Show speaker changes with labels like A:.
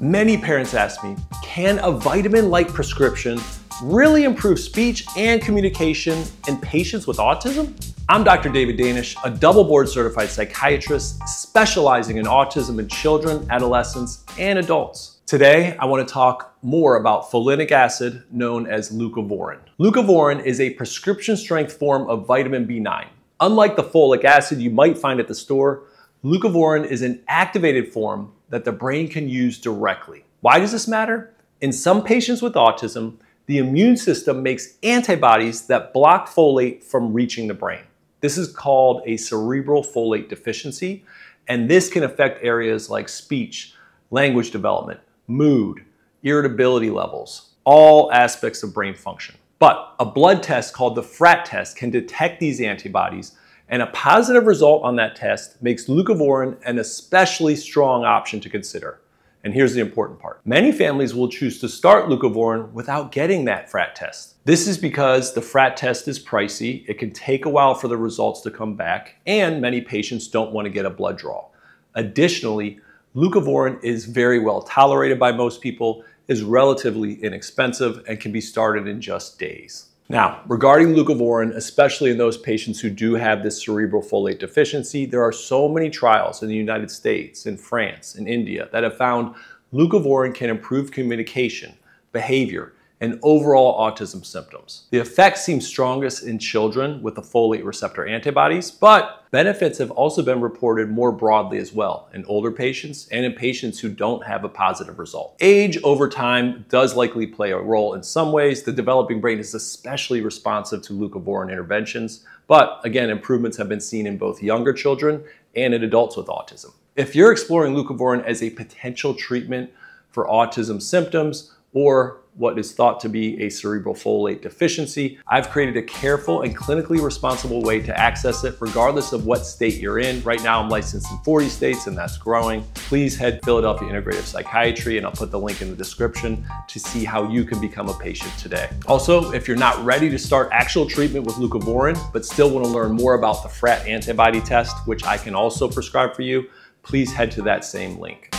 A: Many parents ask me, can a vitamin-like prescription really improve speech and communication in patients with autism? I'm Dr. David Danish, a double board certified psychiatrist specializing in autism in children, adolescents, and adults. Today, I want to talk more about folinic acid known as leucovorin. Leucovorin is a prescription strength form of vitamin B9. Unlike the folic acid you might find at the store, leucovorin is an activated form that the brain can use directly. Why does this matter? In some patients with autism, the immune system makes antibodies that block folate from reaching the brain. This is called a cerebral folate deficiency, and this can affect areas like speech, language development, mood, irritability levels, all aspects of brain function. But a blood test called the FRAT test can detect these antibodies and a positive result on that test makes leucovorin an especially strong option to consider. And here's the important part. Many families will choose to start leucovorin without getting that FRAT test. This is because the FRAT test is pricey, it can take a while for the results to come back, and many patients don't want to get a blood draw. Additionally, leucovorin is very well tolerated by most people, is relatively inexpensive, and can be started in just days. Now, regarding leucovorin, especially in those patients who do have this cerebral folate deficiency, there are so many trials in the United States, in France, in India that have found leucovorin can improve communication, behavior, and overall autism symptoms. The effect seems strongest in children with the folate receptor antibodies, but benefits have also been reported more broadly as well in older patients and in patients who don't have a positive result. Age over time does likely play a role in some ways. The developing brain is especially responsive to leucovorin interventions, but again, improvements have been seen in both younger children and in adults with autism. If you're exploring leucovorin as a potential treatment for autism symptoms or what is thought to be a cerebral folate deficiency. I've created a careful and clinically responsible way to access it regardless of what state you're in. Right now I'm licensed in 40 states and that's growing. Please head Philadelphia Integrative Psychiatry and I'll put the link in the description to see how you can become a patient today. Also, if you're not ready to start actual treatment with leucovorin, but still wanna learn more about the FRAT antibody test, which I can also prescribe for you, please head to that same link.